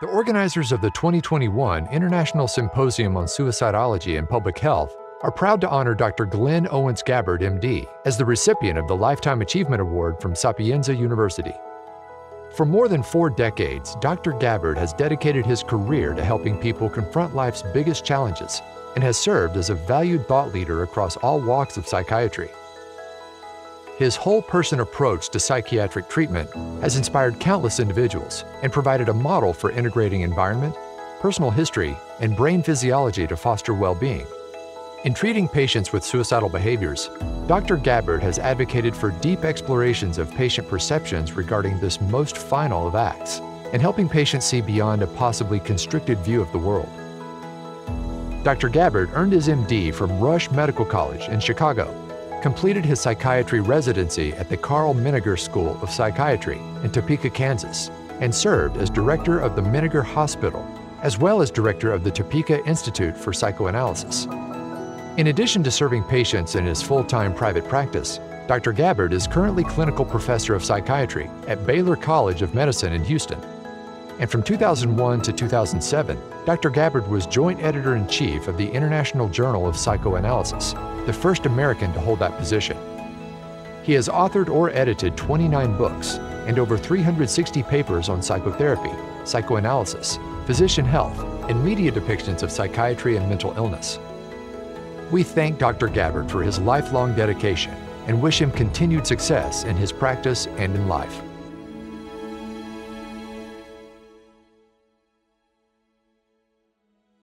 The organizers of the 2021 International Symposium on Suicidology and Public Health are proud to honor Dr. Glen Owens Gabbard, MD, as the recipient of the Lifetime Achievement Award from Sapienza University. For more than four decades, Dr. Gabbard has dedicated his career to helping people confront life's biggest challenges and has served as a valued thought leader across all walks of psychiatry. His whole person approach to psychiatric treatment has inspired countless individuals and provided a model for integrating environment, personal history, and brain physiology to foster well being. In treating patients with suicidal behaviors, Dr. Gabbard has advocated for deep explorations of patient perceptions regarding this most final of acts and helping patients see beyond a possibly constricted view of the world. Dr. Gabbard earned his MD from Rush Medical College in Chicago completed his psychiatry residency at the Karl Menninger School of Psychiatry in Topeka, Kansas, and served as director of the Menninger Hospital, as well as director of the Topeka Institute for Psychoanalysis. In addition to serving patients in his full-time private practice, Dr. Gabbard is currently clinical professor of psychiatry at Baylor College of Medicine in Houston. And from 2001 to 2007, Dr. Gabbard was joint editor-in-chief of the International Journal of Psychoanalysis, the first American to hold that position. He has authored or edited 29 books and over 360 papers on psychotherapy, psychoanalysis, physician health, and media depictions of psychiatry and mental illness. We thank Dr. Gabbard for his lifelong dedication and wish him continued success in his practice and in life.